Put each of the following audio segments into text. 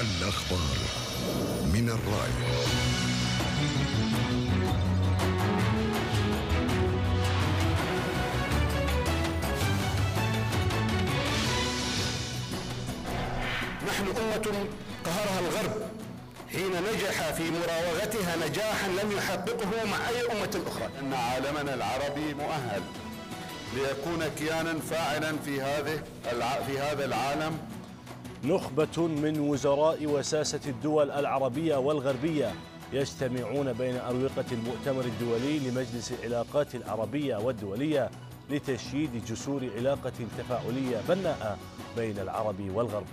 الأخبار من الرأي. نحن أمة قهرها الغرب. حين نجح في مراوغتها نجاحا لم يحققه مع أي أمة أخرى. أن عالمنا العربي مؤهل ليكون كيانا فاعلا في هذه في هذا العالم. نخبة من وزراء وساسة الدول العربية والغربية يجتمعون بين أروقة المؤتمر الدولي لمجلس العلاقات العربية والدولية لتشييد جسور علاقة تفاعلية بناءة بين العرب والغرب.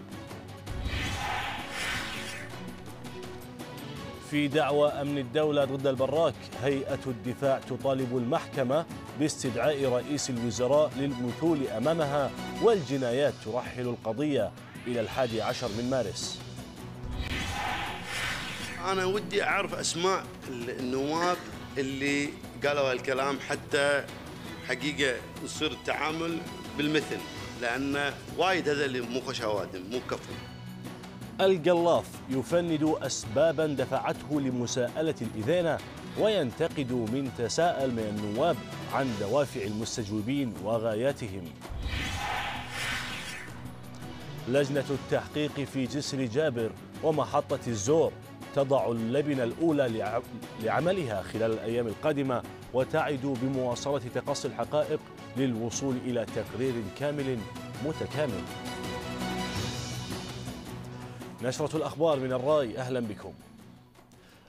في دعوى أمن الدولة ضد البراك. هيئة الدفاع تطالب المحكمة باستدعاء رئيس الوزراء للمثول أمامها والجنايات ترحل القضية إلى الحادي عشر من مارس. أنا ودي أعرف أسماء النواب اللي قالوا هالكلام حتى حقيقة يصير التعامل بالمثل لأن وايد هذا اللي مو خش أوادم مو كفو. القلاف يفند أسبابا دفعته لمساءلة الإذانة وينتقد من تساءل من النواب عن دوافع المستجوبين وغاياتهم. لجنة التحقيق في جسر جابر ومحطة الزور تضع اللبنة الأولى لعملها خلال الأيام القادمة وتعد بمواصلة تقصي الحقائق للوصول إلى تقرير كامل متكامل. نشرة الأخبار من الرأي أهلا بكم.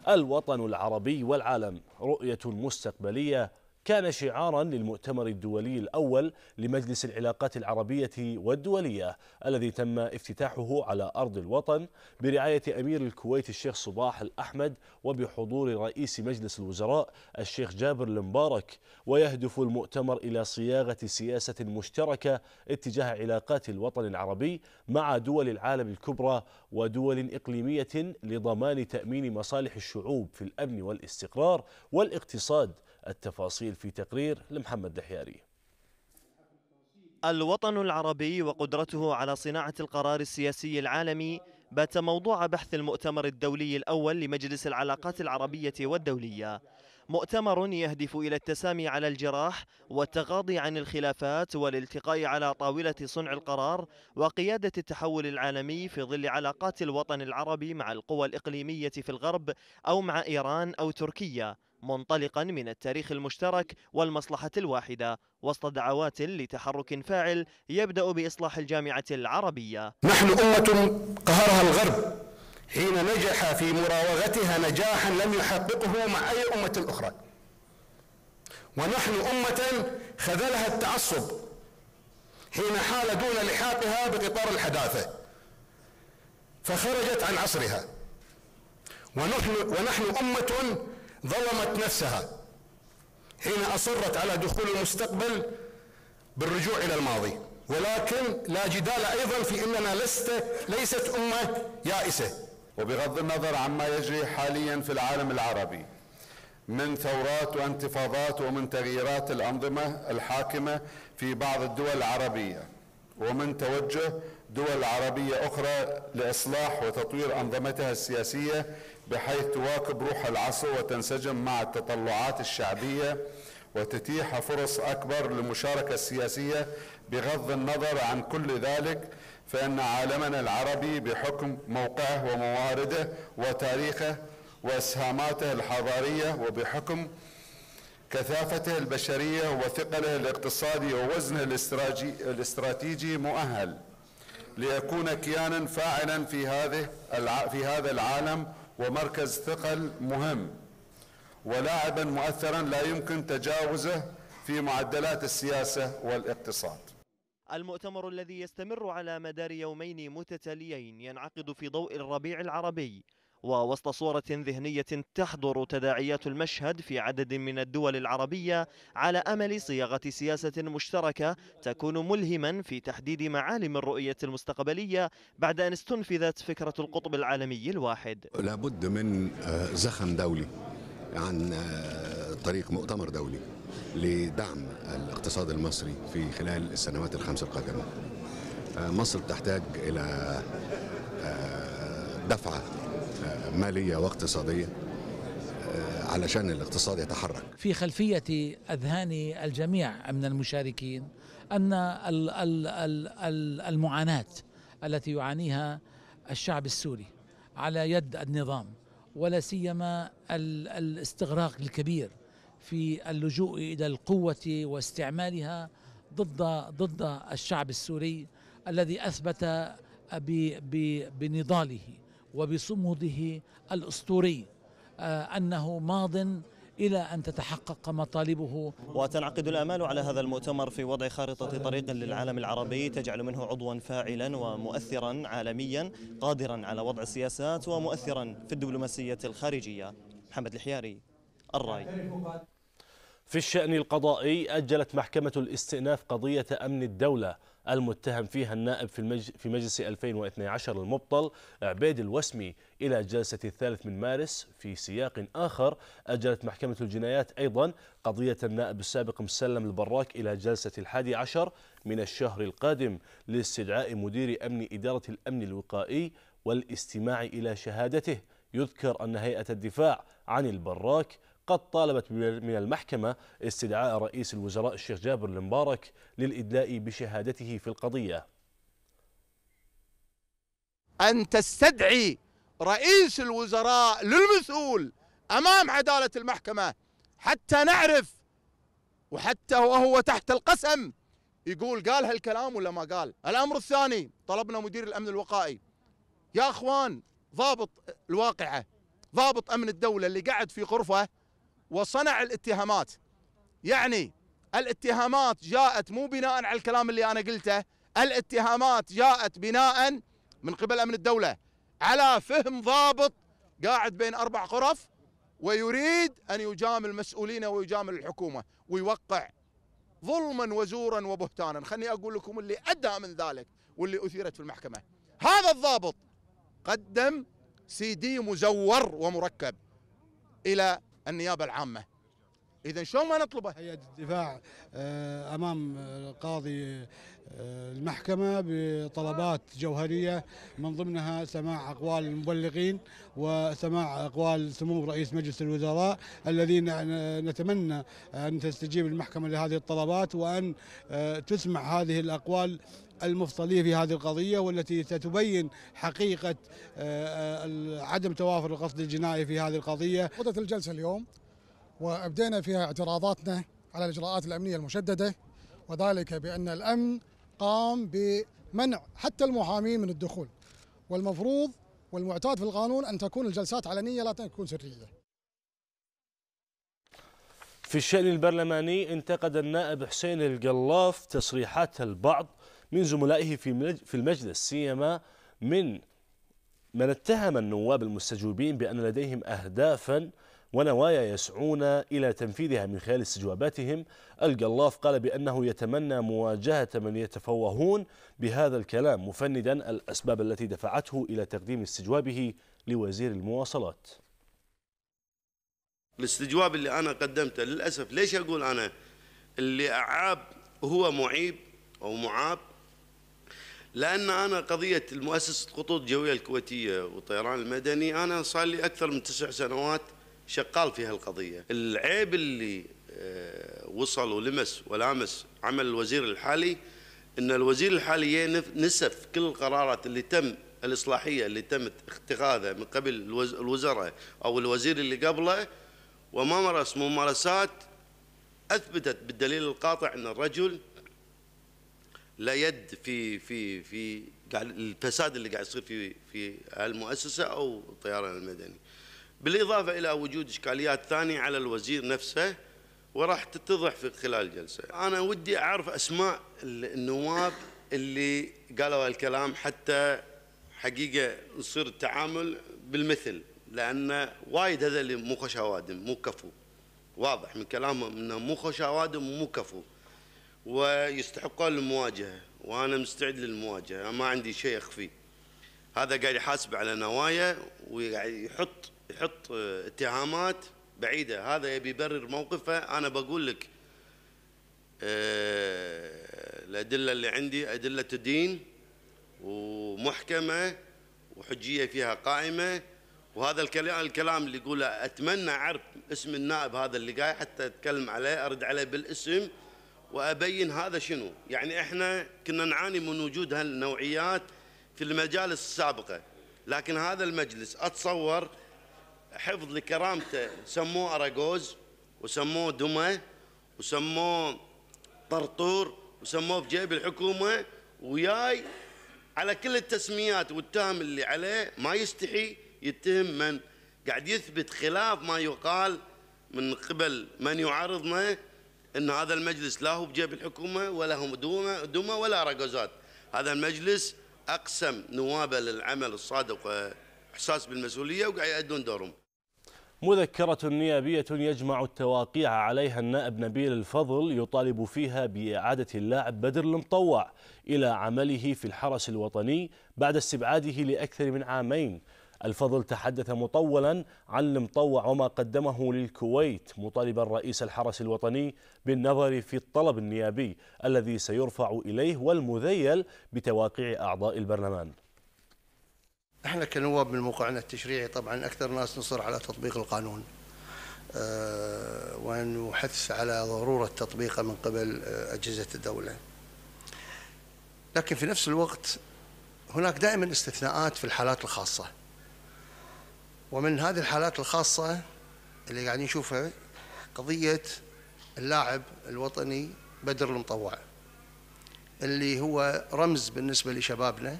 الوطن العربي والعالم رؤية مستقبلية كان شعارا للمؤتمر الدولي الأول لمجلس العلاقات العربية والدولية الذي تم افتتاحه على أرض الوطن برعاية أمير الكويت الشيخ صباح الأحمد وبحضور رئيس مجلس الوزراء الشيخ جابر المبارك. ويهدف المؤتمر إلى صياغة سياسة مشتركة اتجاه علاقات الوطن العربي مع دول العالم الكبرى ودول إقليمية لضمان تأمين مصالح الشعوب في الأمن والاستقرار والاقتصاد. التفاصيل في تقرير لمحمد دحياري الوطن العربي وقدرته على صناعة القرار السياسي العالمي بات موضوع بحث المؤتمر الدولي الأول لمجلس العلاقات العربية والدولية. مؤتمر يهدف إلى التسامي على الجراح والتغاضي عن الخلافات والالتقاء على طاولة صنع القرار وقيادة التحول العالمي في ظل علاقات الوطن العربي مع القوى الإقليمية في الغرب أو مع إيران أو تركيا. منطلقا من التاريخ المشترك والمصلحة الواحدة وسط دعوات لتحرك فاعل يبدأ بإصلاح الجامعة العربية. نحن أمة قهرها الغرب حين نجح في مراوغتها نجاحا لم يحققه مع أي أمة أخرى. ونحن أمة خذلها التعصب حين حال دون لحاقها بقطار الحداثة فخرجت عن عصرها. ونحن, ونحن أمة ظلمت نفسها حين أصرت على دخول المستقبل بالرجوع إلى الماضي. ولكن لا جدال أيضا في أننا لست ليست أمة يائسة. وبغض النظر عما يجري حاليا في العالم العربي من ثورات وانتفاضات ومن تغييرات الأنظمة الحاكمة في بعض الدول العربية ومن توجه دول عربية أخرى لإصلاح وتطوير أنظمتها السياسية بحيث تواكب روح العصر وتنسجم مع التطلعات الشعبية وتتيح فرص أكبر للمشاركة السياسية بغض النظر عن كل ذلك فإن عالمنا العربي بحكم موقعه وموارده وتاريخه وإسهاماته الحضارية وبحكم كثافته البشرية وثقله الاقتصادي ووزنه الاستراتيجي مؤهل ليكون كيانا فاعلا في هذه في هذا العالم ومركز ثقل مهم. ولاعبا مؤثرا لا يمكن تجاوزه في معدلات السياسة والاقتصاد. المؤتمر الذي يستمر على مدار يومين متتاليين ينعقد في ضوء الربيع العربي. ووسط صورة ذهنية تحضر تداعيات المشهد في عدد من الدول العربية على أمل صياغة سياسة مشتركة تكون ملهما في تحديد معالم الرؤية المستقبلية بعد أن استنفذت فكرة القطب العالمي الواحد. لابد من آه، زخم دولي عن آه، طريق مؤتمر دولي لدعم الاقتصاد المصري في خلال السنوات الخمس القادمة. آه، مصر تحتاج إلى دفعة آه، مالية واقتصادية آه، علشان الاقتصاد يتحرك. في خلفية أذهان الجميع من المشاركين أن ال- ال- ال- ال- المعاناة التي يعانيها الشعب السوري على يد النظام ولا سيما ال- الاستغراق الكبير في اللجوء إلى القوة واستعمالها ضد ضد الشعب السوري الذي أثبت بنضاله. وبصموده الأسطوري آه، أنه ماض إلى أن تتحقق مطالبه. وتنعقد الآمال على هذا المؤتمر في وضع خارطة طريق للعالم العربي تجعل منه عضوا فاعلا ومؤثرا عالميا قادرا على وضع السياسات ومؤثرا في الدبلوماسية الخارجية. محمد الحياري الرأي. في الشأن القضائي أجلت محكمة الاستئناف قضية أمن الدولة المتهم فيها النائب في المج... في مجلس 2012 المبطل عبيد الوسمي إلى الجلسة الثالث من مارس في سياق آخر. أجلت محكمة الجنايات أيضا قضية النائب السابق مسلم البراك إلى جلسة الحادي عشر من الشهر القادم لاستدعاء مدير أمن إدارة الأمن الوقائي والاستماع إلى شهادته. يذكر أن هيئة الدفاع عن البراك قد طالبت من المحكمة استدعاء رئيس الوزراء الشيخ جابر المبارك للإدلاء بشهادته في القضية. أن تستدعي رئيس الوزراء للمسؤول أمام عدالة المحكمة حتى نعرف وحتى وهو تحت القسم يقول قال هالكلام ولا ما قال؟ الأمر الثاني طلبنا مدير الأمن الوقائي. يا أخوان ضابط الواقعة ضابط أمن الدولة اللي قعد في غرفة وصنع الاتهامات. يعني الاتهامات جاءت مو بناء على الكلام اللي أنا قلته الاتهامات جاءت بناء من قبل أمن الدولة على فهم ضابط قاعد بين أربع غرف ويريد أن يجامل المسؤولين ويجامل الحكومة ويوقع ظلما وزورا وبهتانا. خلني أقول لكم اللي أدى من ذلك واللي أثيرت في المحكمة. هذا الضابط قدم سي دي مزور ومركب إلى النيابة العامة. إذا شلون ما نطلبه؟ هيئة الدفاع آه، أمام قاضي آه، المحكمة بطلبات جوهرية من ضمنها سماع أقوال المبلغين وسماع أقوال سمو رئيس مجلس الوزراء الذين نتمنى أن تستجيب المحكمة لهذه الطلبات وأن آه، تسمع هذه الأقوال المفصلية في هذه القضية والتي ستبين حقيقة آه، آه، عدم توافر القصد الجنائي في هذه القضية. عقدت الجلسة اليوم وأبدينا فيها اعتراضاتنا على الإجراءات الأمنية المشددة وذلك بأن الأمن قام بمنع حتى المحامين من الدخول. والمفروض والمعتاد في القانون أن تكون الجلسات علنية لا تكون سرية. في الشأن البرلماني انتقد النائب حسين القلاف تصريحات البعض من زملائه في في المجلس سيما من من اتهم النواب المستجوبين بأن لديهم أهدافا ونوايا يسعون إلى تنفيذها من خلال استجواباتهم. القلاف قال بأنه يتمنى مواجهة من يتفوهون بهذا الكلام مفندا الأسباب التي دفعته إلى تقديم استجوابه لوزير المواصلات. الاستجواب اللي أنا قدمته للأسف ليش أقول أنا؟ اللي أعاب هو معيب أو معاب لأن أنا قضية المؤسسه خطوط الجوية الكويتية والطيران المدني أنا صار لي أكثر من تسع سنوات شغال في هالقضية. العيب اللي آه، وصل ولمس ولامس عمل الوزير الحالي إن الوزير الحالي نسف كل القرارات اللي تم الإصلاحية اللي تمت اتخاذها من قبل الوز- الوزراء أو الوزير اللي قبله وما مارس ممارسات أثبتت بالدليل القاطع إن الرجل لا يد في في في الفساد اللي قاعد يصير في في المؤسسة أو الطيران المدني. بالإضافة إلى وجود إشكاليات ثانية على الوزير نفسه وراح تتضح في خلال الجلسه. أنا ودي أعرف أسماء ال- النواب اللي قالوا هالكلام حتى حقيقة يصير التعامل بالمثل لأن وايد هذا اللي مو خوش أوادم مو كفو واضح من كلامهم إنه مو خوش أوادم ومو كفو ويستحقون المواجهة وأنا مستعد للمواجهة ما عندي شيء أخفيه. هذا قاعد يحاسب على نوايا وقاعد يحط يحط آه، اتهامات بعيدة. هذا يبي يبرر موقفه. أنا بقول لك آه، الأدلة اللي عندي أدلة دين ومحكمة وحجية فيها قائمة. وهذا الكلام الكلام اللي يقوله أتمنى أعرف اسم النائب هذا اللي قاعد حتى أتكلم عليه أرد عليه بالاسم. وأبين هذا شنو؟ يعني إحنا كنا نعاني من وجود هالنوعيات في المجالس السابقة لكن هذا المجلس أتصور حفظ لكرامته سموه اراجوز وسموه دمى وسموه طرطور وسموه بجيب الحكومة وياي على كل التسميات والتهم اللي عليه ما يستحي يتهم من قاعد يثبت خلاف ما يقال من قبل من يعارضنا إن هذا المجلس لا هو بجيب الحكومة ولا هم دمى دمى ولا رقزات. هذا المجلس أقسم نوابه للعمل الصادق واحساس بالمسؤولية وقاعد يؤدون دورهم. مذكرة نيابية يجمع التواقيع عليها النائب نبيل الفضل يطالب فيها بإعادة اللاعب بدر المطوع إلى عمله في الحرس الوطني بعد استبعاده لأكثر من عامين. الفضل تحدث مطولا عن المطوع وما قدمه للكويت مطالبا رئيس الحرس الوطني بالنظر في الطلب النيابي الذي سيرفع إليه والمذيل بتواقيع أعضاء البرلمان إحنا كنواب من موقعنا التشريعي طبعا أكثر ناس نصر على تطبيق القانون أه ونحث على ضرورة تطبيقه من قبل آه، أجهزة الدولة. لكن في نفس الوقت هناك دائما استثناءات في الحالات الخاصة. ومن هذه الحالات الخاصة اللي قاعدين نشوفها قضية اللاعب الوطني بدر المطوع اللي هو رمز بالنسبة لشبابنا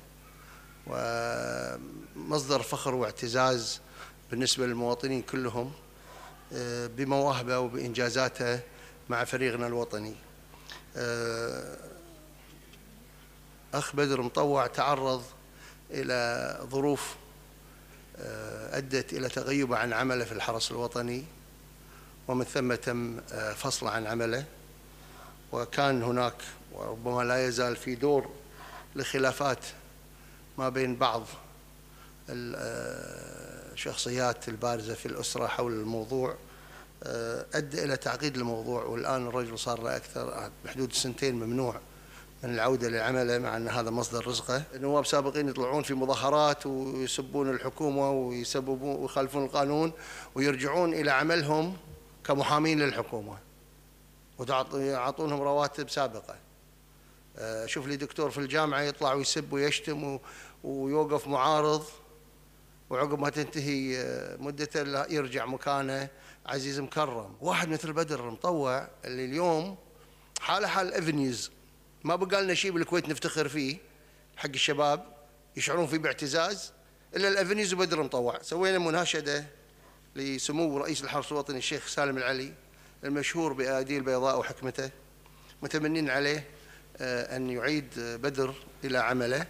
ومصدر فخر واعتزاز بالنسبة للمواطنين كلهم آه، بمواهبه وبإنجازاته مع فريقنا الوطني. آه، أخ بدر مطوع تعرض إلى ظروف أدت إلى تغيبه عن عمله في الحرس الوطني ومن ثم تم فصله عن عمله. وكان هناك وربما لا يزال في دور لخلافات ما بين بعض الشخصيات البارزة في الأسرة حول الموضوع. آه، أدى إلى تعقيد الموضوع والآن الرجل صار له أكثر بحدود سنتين ممنوع. من العودة لعمله مع أن هذا مصدر رزقه. النواب سابقين يطلعون في مظاهرات ويسبون الحكومة ويسببون ويخالفون القانون ويرجعون إلى عملهم كمحامين للحكومة. ويعطونهم رواتب سابقة. آه، شوف لي دكتور في الجامعة يطلع ويسب ويشتم ويوقف معارض. وعقب ما تنتهي آه، مدته يرجع مكانه. عزيز مكرم. واحد مثل بدر المطوع اللي اليوم حاله حال افنيوز ما بقى لنا شيء بالكويت نفتخر فيه حق الشباب يشعرون فيه باعتزاز إلا الافنيوز وبدر مطوع. سوينا مناشدة لسمو رئيس الحرس الوطني الشيخ سالم العلي المشهور باياديه البيضاء وحكمته متمنين عليه آه، أن يعيد بدر إلى عمله.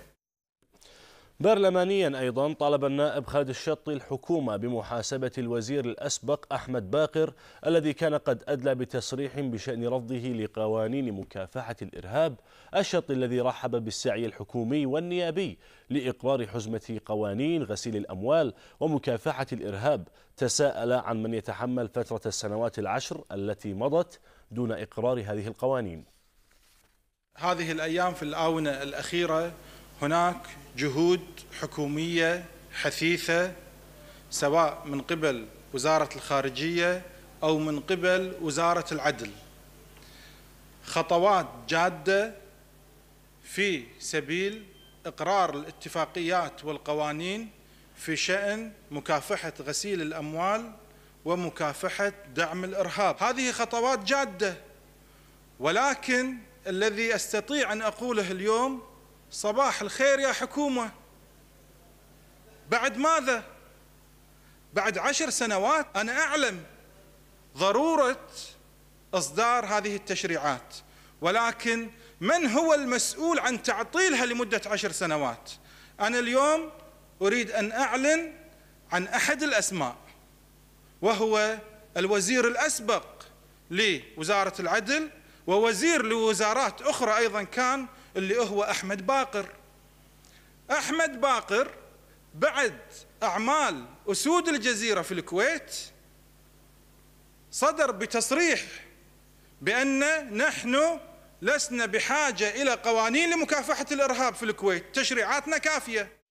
برلمانيا أيضا طالب النائب خالد الشطي الحكومة بمحاسبة الوزير الأسبق أحمد باقر الذي كان قد أدلى بتصريح بشأن رفضه لقوانين مكافحة الإرهاب الشطي الذي رحب بالسعي الحكومي والنيابي لإقرار حزمة قوانين غسيل الأموال ومكافحة الإرهاب تساءل عن من يتحمل فترة السنوات العشر التي مضت دون إقرار هذه القوانين. هذه الأيام في الآونة الأخيرة هناك جهود حكومية حثيثة سواء من قبل وزارة الخارجية أو من قبل وزارة العدل. خطوات جادة في سبيل إقرار الاتفاقيات والقوانين في شأن مكافحة غسيل الأموال ومكافحة دعم الإرهاب. هذه خطوات جادة ولكن الذي أستطيع أن أقوله اليوم صباح الخير يا حكومة بعد ماذا؟ بعد عشر سنوات أنا أعلم ضرورة إصدار هذه التشريعات ولكن من هو المسؤول عن تعطيلها لمدة عشر سنوات؟ أنا اليوم أريد أن أعلن عن أحد الأسماء وهو الوزير الأسبق لوزارة العدل ووزير لوزارات أخرى أيضا كان اللي هو أحمد باقر. أحمد باقر بعد أعمال أسود الجزيرة في الكويت صدر بتصريح بأن نحن لسنا بحاجة إلى قوانين لمكافحة الإرهاب في الكويت تشريعاتنا كافية.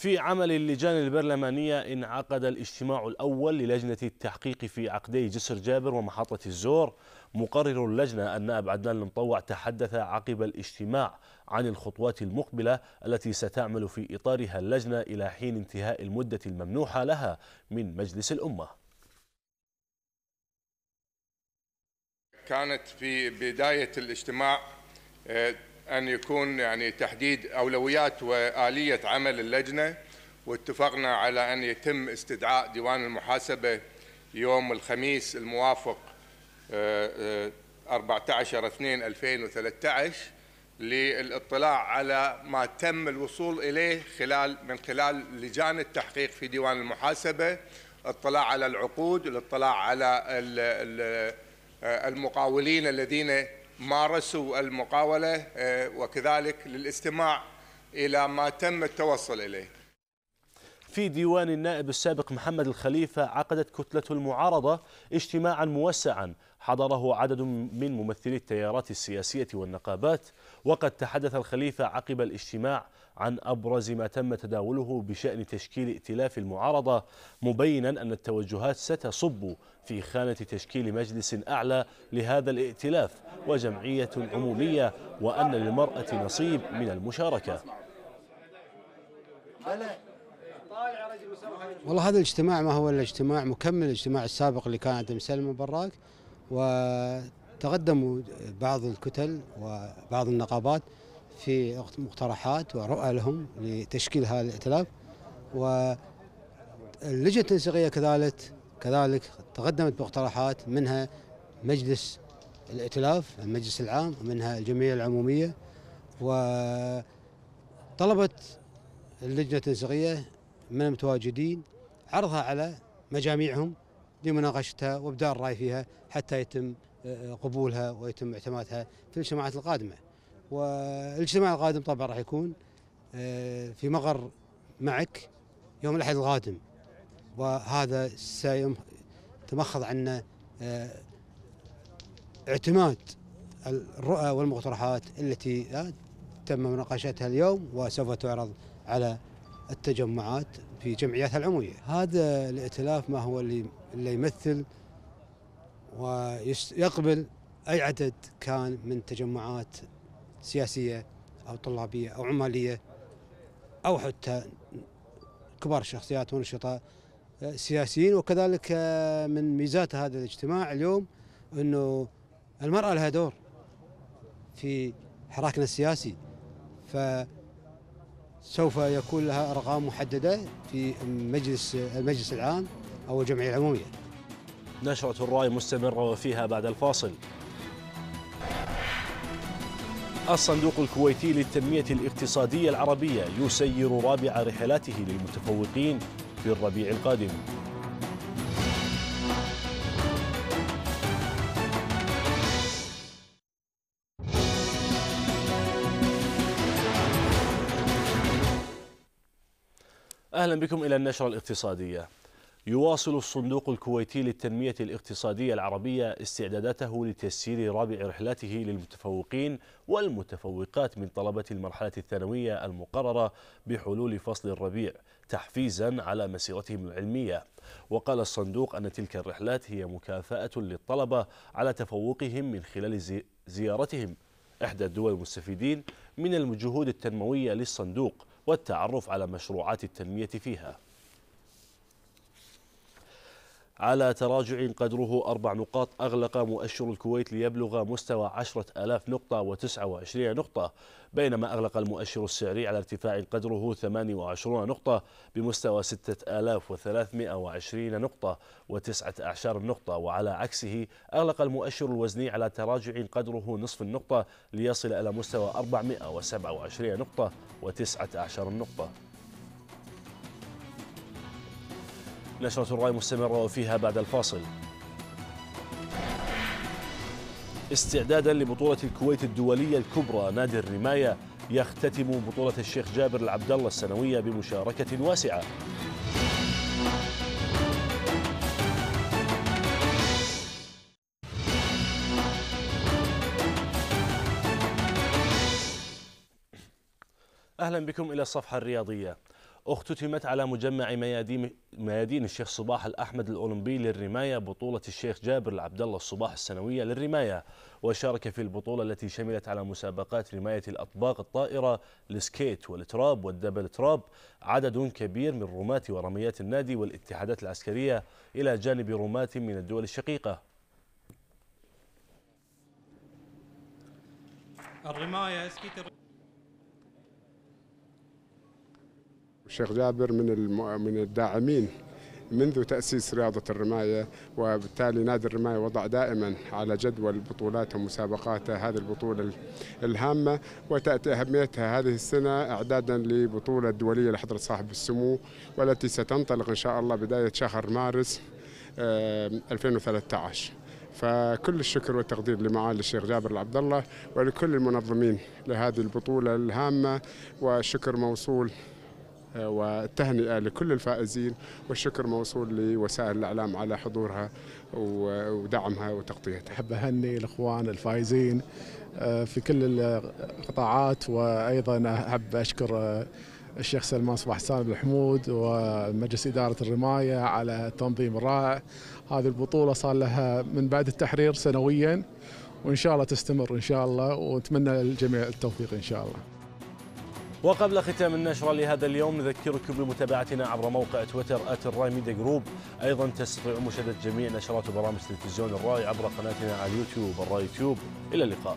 في عمل اللجان البرلمانية انعقد الاجتماع الأول للجنة التحقيق في عقدي جسر جابر ومحطة الزور. مقرر اللجنة النائب عدنان المطوع تحدث عقب الاجتماع عن الخطوات المقبلة التي ستعمل في إطارها اللجنة إلى حين انتهاء المدة الممنوحة لها من مجلس الأمة. كانت في بداية الاجتماع آه، أن يكون يعني تحديد أولويات وآلية عمل اللجنة واتفقنا على أن يتم استدعاء ديوان المحاسبة يوم الخميس الموافق 14 2 2013 للاطلاع على ما تم الوصول إليه خلال من خلال لجان التحقيق في ديوان المحاسبة اطلاع على العقود الاطلاع على المقاولين الذين مارسوا المقاولة آه، وكذلك للاستماع إلى ما تم التوصل إليه. في ديوان النائب السابق محمد الخليفة عقدت كتلة المعارضة اجتماعا موسعا. حضره عدد من ممثلي التيارات السياسية والنقابات وقد تحدث الخليفة عقب الاجتماع عن أبرز ما تم تداوله بشأن تشكيل ائتلاف المعارضة مبينا أن التوجهات ستصب في خانة تشكيل مجلس أعلى لهذا الائتلاف وجمعية عمومية وأن للمرأة نصيب من المشاركة. والله هذا الاجتماع ما هو إلا اجتماع مكمل الاجتماع السابق اللي كان عند مسلم براك وتقدموا بعض الكتل وبعض النقابات في مقترحات ورؤى لهم لتشكيل هذا الائتلاف واللجنة التنسيقية كذلك كذلك تقدمت بمقترحات منها مجلس الائتلاف المجلس العام ومنها الجمعية العمومية وطلبت اللجنة التنسيقية من المتواجدين عرضها على مجاميعهم لمناقشتها وإبداء الرأي فيها حتى يتم آه، قبولها ويتم اعتمادها في الاجتماعات القادمة. والاجتماع القادم طبعا راح يكون آه، في مقر معك يوم الأحد القادم. وهذا سيتمخض عنا آه، اعتماد الرؤى والمقترحات التي تم مناقشتها اليوم وسوف تعرض على التجمعات في جمعياتها العمومية، هذا الائتلاف ما هو اللي اللي يمثل ويقبل أي عدد كان من تجمعات سياسية أو طلابية أو عمالية أو حتى كبار الشخصيات ونشطاء سياسيين وكذلك من ميزات هذا الاجتماع اليوم إنه المرأة لها دور في حراكنا السياسي ف سوف يكون لها أرقام محددة في مجلس المجلس العام أو الجمعية العمومية. نشرة الرأي مستمرة وفيها بعد الفاصل. الصندوق الكويتي للتنمية الاقتصادية العربية يسير رابع رحلاته للمتفوقين في الربيع القادم. أهلا بكم إلى النشرة الاقتصادية يواصل الصندوق الكويتي للتنمية الاقتصادية العربية استعداداته لتسيير رابع رحلاته للمتفوقين والمتفوقات من طلبة المرحلة الثانوية المقررة بحلول فصل الربيع تحفيزا على مسيرتهم العلمية. وقال الصندوق أن تلك الرحلات هي مكافأة للطلبة على تفوقهم من خلال زيارتهم. إحدى الدول المستفيدين من الجهود التنموية للصندوق والتعرف على مشروعات التنمية فيها. على تراجع قدره أربع نقاط أغلق مؤشر الكويت ليبلغ مستوى عشرة آلاف نقطة وتسعة وعشرين نقطة بينما أغلق المؤشر السعري على ارتفاع قدره 28 نقطة بمستوى 6320 نقطة وتسعة أعشار النقطة وعلى عكسه أغلق المؤشر الوزني على تراجع قدره نصف النقطة ليصل إلى مستوى 427 نقطة وتسعة أعشار نشرة الرأي مستمرة وفيها بعد الفاصل. استعدادا لبطولة الكويت الدولية الكبرى نادي الرماية يختتم بطولة الشيخ جابر العبد الله السنوية بمشاركة واسعة. أهلا بكم إلى الصفحة الرياضية. اختتمت على مجمع ميادين ميادين الشيخ صباح الأحمد الأولمبي للرماية بطولة الشيخ جابر العبد الله الصباح السنوية للرماية وشارك في البطولة التي شملت على مسابقات رماية الأطباق الطائرة السكيت والتراب والدبل تراب عدد كبير من رماة ورميات النادي والاتحادات العسكرية إلى جانب رماة من الدول الشقيقة. الرماية سكيت الشيخ جابر من. من الداعمين منذ تأسيس رياضة الرماية وبالتالي نادي الرماية وضع دائما على جدول بطولاته ومسابقاته هذه البطولة ال- الهامة وتأتي أهميتها هذه السنة إعدادا لبطولة دولية لحضرة صاحب السمو والتي ستنطلق إن شاء الله بداية شهر مارس آه، 2013 فكل الشكر والتقدير لمعالي الشيخ جابر العبد الله ولكل المنظمين لهذه البطولة الهامة والشكر موصول والتهنئة لكل الفائزين والشكر موصول لوسائل الإعلام على حضورها ودعمها وتغطيتها. أحب أهني الإخوان الفائزين آه، في كل القطاعات وأيضا أحب أشكر آه، الشيخ سلمان صباح سالم الحمود ومجلس إدارة الرماية على التنظيم الرائع. هذه البطولة صار لها من بعد التحرير سنويا وإن شاء الله تستمر إن شاء الله ونتمنى للجميع التوفيق إن شاء الله. وقبل ختام النشرة لهذا اليوم نذكركم بمتابعتنا عبر موقع تويتر @الراي Media Group. أيضا تستطيعون مشاهدة جميع نشرات وبرامج تلفزيون الراي عبر قناتنا على اليوتيوب الراي Tube. إلى اللقاء.